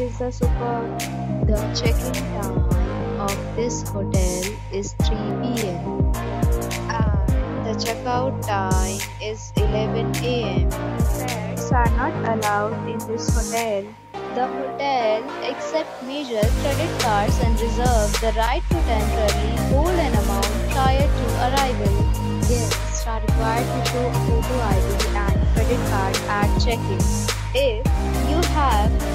is a superb. The check-in time of this hotel is 3 p.m. and uh, the checkout time is 11 a.m. Pets are not allowed in this hotel. The hotel accepts major credit cards and reserves the right to temporarily hold an amount prior to arrival. Guests are required to show a photo ID and credit card at check-in. If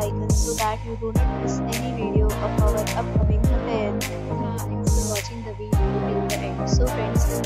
icon so that you do not miss any video of our upcoming hotel. Thanks for watching the video till the end. So friends,